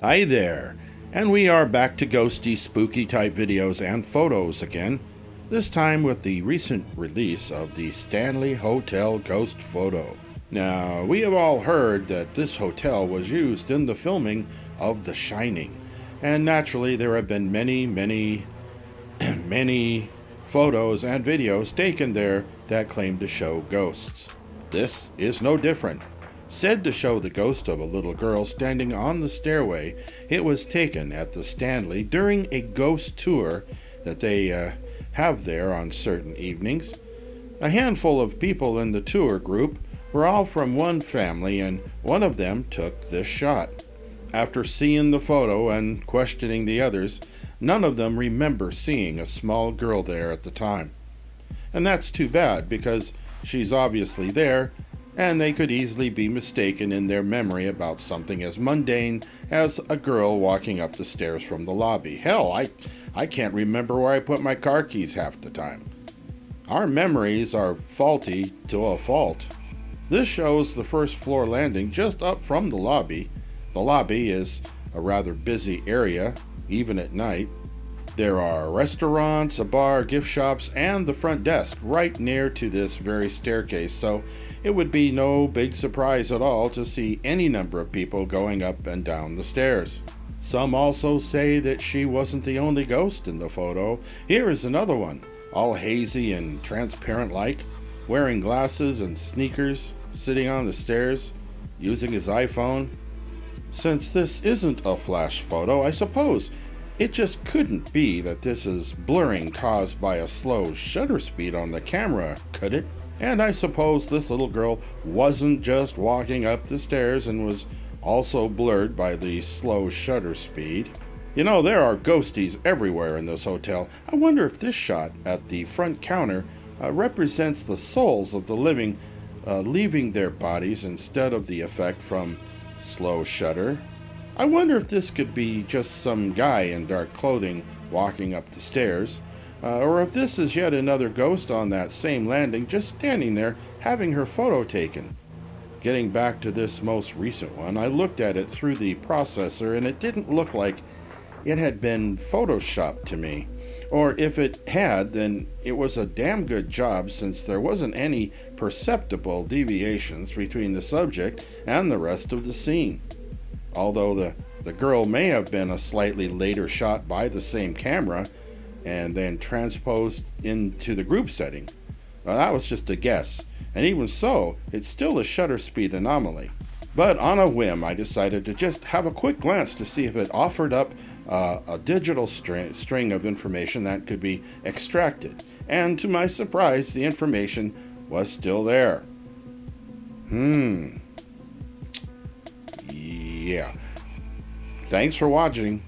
Hi there, and we are back to ghosty, spooky type videos and photos again, this time with the recent release of the Stanley Hotel Ghost Photo. Now, we have all heard that this hotel was used in the filming of The Shining, and naturally, there have been many, many, many photos and videos taken there that claim to show ghosts. This is no different said to show the ghost of a little girl standing on the stairway. It was taken at the Stanley during a ghost tour that they uh, have there on certain evenings. A handful of people in the tour group were all from one family, and one of them took this shot. After seeing the photo and questioning the others, none of them remember seeing a small girl there at the time. And that's too bad because she's obviously there and they could easily be mistaken in their memory about something as mundane as a girl walking up the stairs from the lobby. Hell, I, I can't remember where I put my car keys half the time. Our memories are faulty to a fault. This shows the first floor landing just up from the lobby. The lobby is a rather busy area, even at night. There are restaurants, a bar, gift shops, and the front desk right near to this very staircase, so it would be no big surprise at all to see any number of people going up and down the stairs. Some also say that she wasn't the only ghost in the photo. Here is another one, all hazy and transparent like, wearing glasses and sneakers, sitting on the stairs, using his iPhone. Since this isn't a flash photo, I suppose it just couldn't be that this is blurring caused by a slow shutter speed on the camera, could it? And I suppose this little girl wasn't just walking up the stairs and was also blurred by the slow shutter speed. You know, there are ghosties everywhere in this hotel. I wonder if this shot at the front counter uh, represents the souls of the living uh, leaving their bodies instead of the effect from slow shutter. I wonder if this could be just some guy in dark clothing walking up the stairs, uh, or if this is yet another ghost on that same landing just standing there having her photo taken. Getting back to this most recent one, I looked at it through the processor and it didn't look like it had been photoshopped to me. Or if it had, then it was a damn good job since there wasn't any perceptible deviations between the subject and the rest of the scene although the, the girl may have been a slightly later shot by the same camera and then transposed into the group setting. That was just a guess, and even so, it's still a shutter speed anomaly. But on a whim, I decided to just have a quick glance to see if it offered up uh, a digital string, string of information that could be extracted. And to my surprise, the information was still there. Hmm yeah. Thanks for watching.